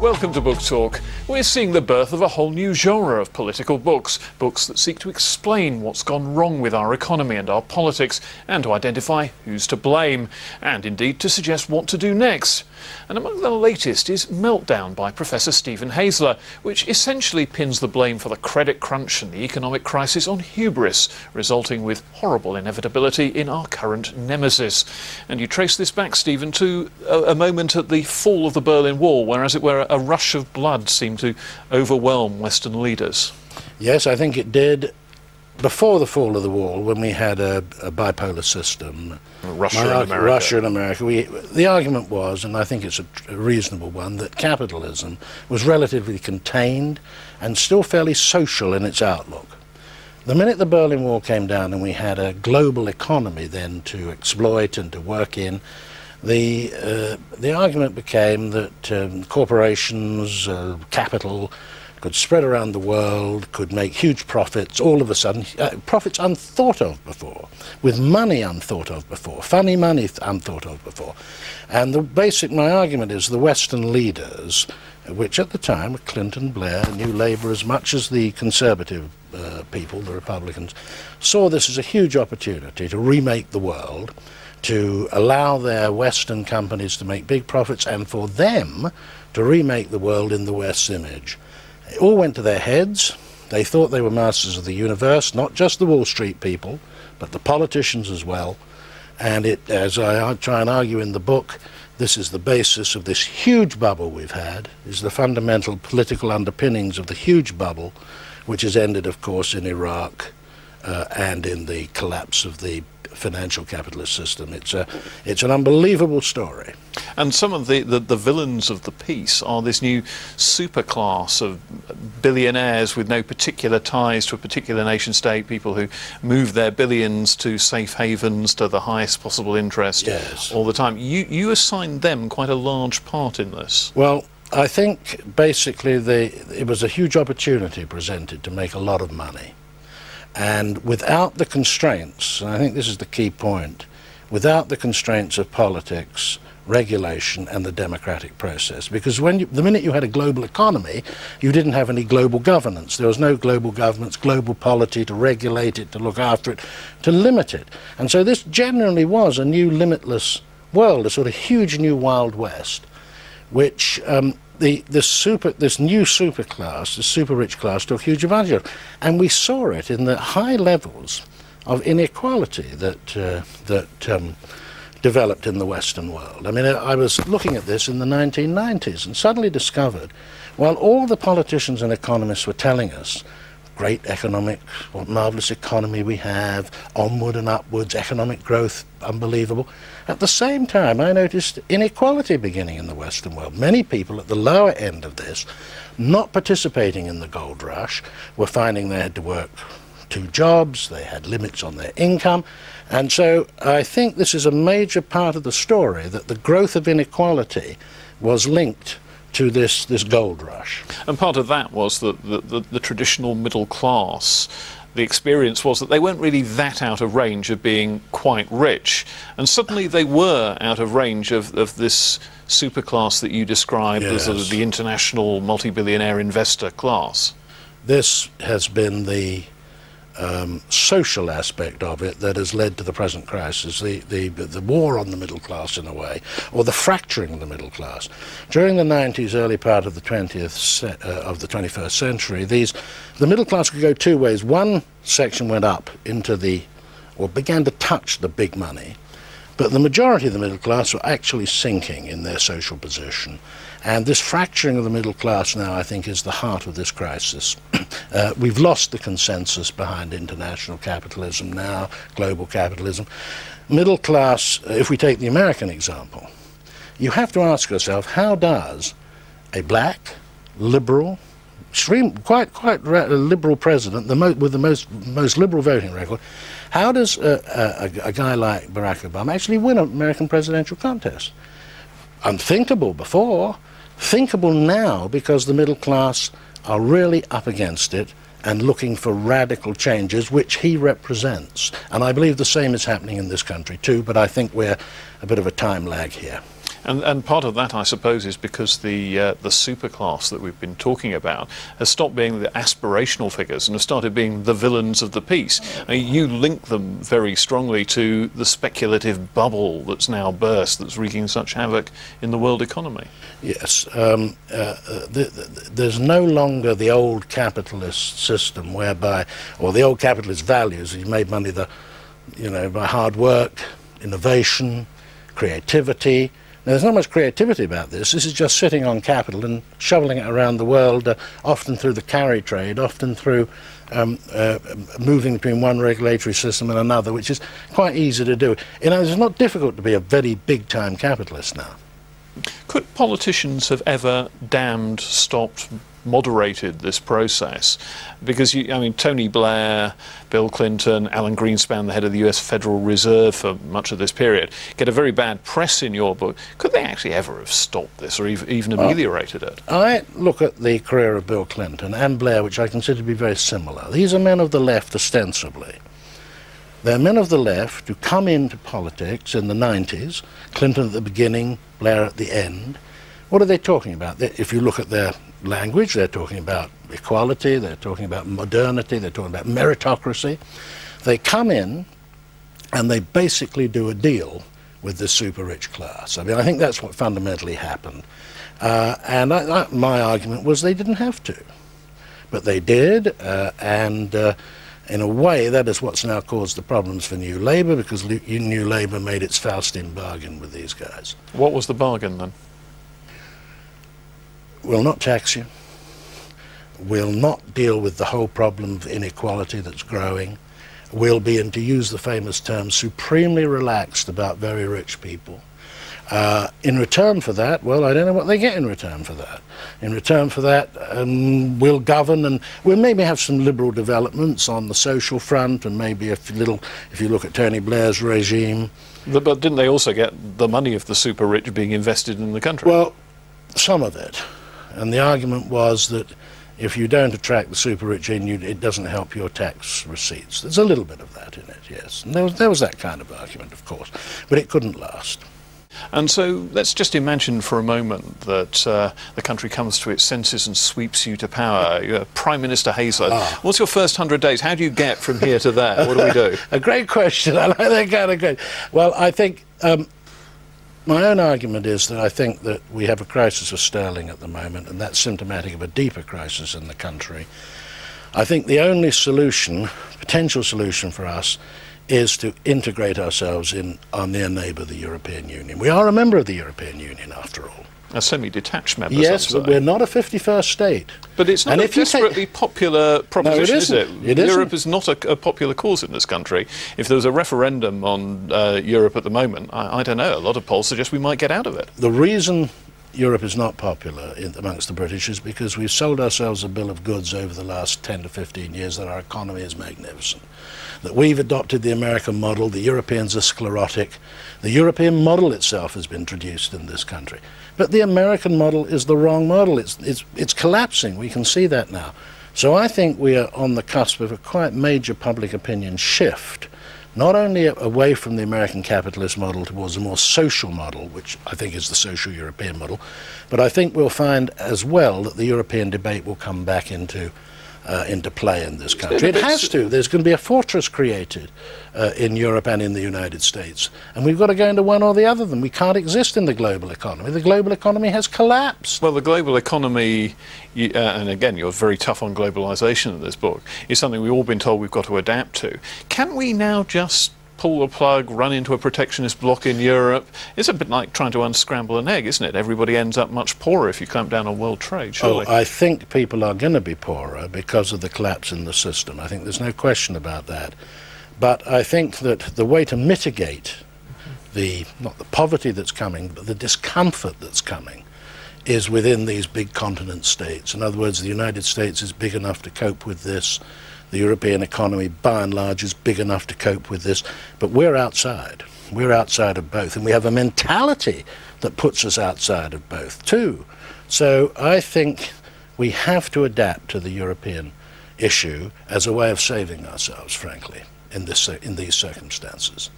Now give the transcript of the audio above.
Welcome to Book Talk. We're seeing the birth of a whole new genre of political books, books that seek to explain what's gone wrong with our economy and our politics, and to identify who's to blame, and indeed to suggest what to do next. And among the latest is Meltdown by Professor Stephen Haseler, which essentially pins the blame for the credit crunch and the economic crisis on hubris, resulting with horrible inevitability in our current nemesis. And you trace this back, Stephen, to a, a moment at the fall of the Berlin Wall, where, as it were, a rush of blood seemed to overwhelm Western leaders. Yes, I think it did before the fall of the wall, when we had a, a bipolar system, Russia and America. Russia and America, we, the argument was, and I think it's a, a, reasonable one, that capitalism was relatively contained and still fairly social in its outlook. The minute the Berlin Wall came down and we had a global economy then to exploit and to work in, the, uh, the argument became that um, corporations, uh, capital, could spread around the world, could make huge profits all of a sudden, uh, profits unthought of before, with money unthought of before, funny money unthought of before. And the basic, my argument is the Western leaders, which at the time were Clinton, Blair, New Labour, as much as the conservative uh, people, the Republicans, saw this as a huge opportunity to remake the world to allow their Western companies to make big profits and for them to remake the world in the West's image. It all went to their heads. They thought they were masters of the universe, not just the Wall Street people, but the politicians as well. And it, as I try and argue in the book, this is the basis of this huge bubble we've had, is the fundamental political underpinnings of the huge bubble, which has ended, of course, in Iraq uh, and in the collapse of the financial capitalist system. It's, a, it's an unbelievable story. And some of the, the, the, villains of the piece are this new superclass of billionaires with no particular ties to a particular nation state, people who move their billions to safe havens to the highest possible interest yes. all the time. You, you assigned them quite a large part in this. Well, I think basically they, it was a huge opportunity presented to make a lot of money. And without the constraints, and I think this is the key point, without the constraints of politics, regulation and the democratic process. Because when you, the minute you had a global economy, you didn't have any global governance. There was no global governance, global polity to regulate it, to look after it, to limit it. And so this generally was a new limitless world, a sort of huge new Wild West, which um, the, this, super, this new super class, the super rich class, took huge advantage of. And we saw it in the high levels of inequality that, uh, that um, developed in the Western world. I mean, I was looking at this in the 1990s and suddenly discovered, while all the politicians and economists were telling us great economic, what marvelous economy we have, onward and upwards, economic growth, unbelievable. At the same time, I noticed inequality beginning in the Western world. Many people at the lower end of this, not participating in the gold rush, were finding they had to work two jobs, they had limits on their income, and so I think this is a major part of the story that the growth of inequality was linked to this, this gold rush. And part of that was that the, the, the, traditional middle class, the experience was that they weren't really that out of range of being quite rich. And suddenly they were out of range of, of this superclass that you described yes. as sort of the international multi-billionaire investor class. This has been the um, social aspect of it that has led to the present crisis, the, the, the war on the middle class in a way, or the fracturing of the middle class. During the 90s, early part of the 20th uh, of the 21st century, these the middle class could go two ways. One section went up into the, or began to touch the big money, but the majority of the middle class were actually sinking in their social position. And this fracturing of the middle class now, I think, is the heart of this crisis. uh, we've lost the consensus behind international capitalism now, global capitalism. Middle class, if we take the American example, you have to ask yourself, how does a black, liberal, extreme, quite quite liberal president, the with the most most liberal voting record, how does a, a, a, guy like Barack Obama actually win an American presidential contest? Unthinkable before thinkable now because the middle class are really up against it and looking for radical changes, which he represents. And I believe the same is happening in this country too, but I think we're a bit of a time lag here. And, and part of that, I suppose, is because the uh, the superclass that we've been talking about has stopped being the aspirational figures and have started being the villains of the piece. Uh, you link them very strongly to the speculative bubble that's now burst, that's wreaking such havoc in the world economy. Yes, um, uh, the, the, there's no longer the old capitalist system whereby, or the old capitalist values. You made money the, you know, by hard work, innovation, creativity. Now, there's not much creativity about this. This is just sitting on capital and shoveling it around the world, uh, often through the carry trade, often through um, uh, moving between one regulatory system and another, which is quite easy to do. You know, it's not difficult to be a very big-time capitalist now. Could politicians have ever damned, stopped, moderated this process? Because, you, I mean, Tony Blair, Bill Clinton, Alan Greenspan, the head of the US Federal Reserve for much of this period, get a very bad press in your book. Could they actually ever have stopped this or even uh, ameliorated it? I look at the career of Bill Clinton and Blair, which I consider to be very similar. These are men of the left, ostensibly. They're men of the left who come into politics in the 90s, Clinton at the beginning, Blair at the end. What are they talking about? If you look at their language, they're talking about equality, they're talking about modernity, they're talking about meritocracy. They come in and they basically do a deal with the super rich class. I mean, I think that's what fundamentally happened. Uh, and I, I, my argument was they didn't have to. But they did, uh, and uh, in a way, that is what's now caused the problems for New Labour because New Labour made its Faustian bargain with these guys. What was the bargain then? We'll not tax you. We'll not deal with the whole problem of inequality that's growing. We'll be, and to use the famous term, supremely relaxed about very rich people. Uh, in return for that, well, I don't know what they get in return for that. In return for that, um, we'll govern and we'll maybe have some liberal developments on the social front and maybe a little, if you look at Tony Blair's regime. But, but didn't they also get the money of the super rich being invested in the country? Well, some of it. And the argument was that if you don't attract the super rich in, you, it doesn't help your tax receipts. There's a little bit of that in it, yes. And there was, there was that kind of argument, of course. But it couldn't last. And so let's just imagine for a moment that uh, the country comes to its senses and sweeps you to power. You're Prime Minister Haseler. Ah. What's your first 100 days? How do you get from here to there? What do we do? a great question. I like that kind of question. Well, I think um, my own argument is that I think that we have a crisis of sterling at the moment, and that's symptomatic of a deeper crisis in the country. I think the only solution, potential solution for us, is to integrate ourselves in our near neighbour, the European Union. We are a member of the European Union, after all. A semi-detached member. Yes, but we're not a 51st state. But it's not and a desperately take... popular proposition, no, is it? it Europe is not a, a, popular cause in this country. If there was a referendum on uh, Europe at the moment, I, I don't know, a lot of polls suggest we might get out of it. The reason Europe is not popular in, amongst the British is because we've sold ourselves a bill of goods over the last 10 to 15 years that our economy is magnificent. That we've adopted the American model, the Europeans are sclerotic. The European model itself has been introduced in this country. But the American model is the wrong model. It's, it's, it's collapsing. We can see that now. So I think we are on the cusp of a quite major public opinion shift not only away from the American capitalist model towards a more social model, which I think is the social European model, but I think we'll find as well that the European debate will come back into uh, into play in this country. It has to. There's going to be a fortress created uh, in Europe and in the United States. And we've got to go into one or the other of them. We can't exist in the global economy. The global economy has collapsed. Well, the global economy, uh, and again, you're very tough on globalization in this book, is something we've all been told we've got to adapt to. Can we now just pull the plug, run into a protectionist bloc in Europe. It's a bit like trying to unscramble an egg, isn't it? Everybody ends up much poorer if you clamp down on world trade, surely. Oh, I think people are going to be poorer because of the collapse in the system. I think there's no question about that. But I think that the way to mitigate the, not the poverty that's coming, but the discomfort that's coming, is within these big continent states. In other words, the United States is big enough to cope with this the European economy, by and large, is big enough to cope with this, but we're outside. We're outside of both, and we have a mentality that puts us outside of both, too. So I think we have to adapt to the European issue as a way of saving ourselves, frankly, in, this, in these circumstances.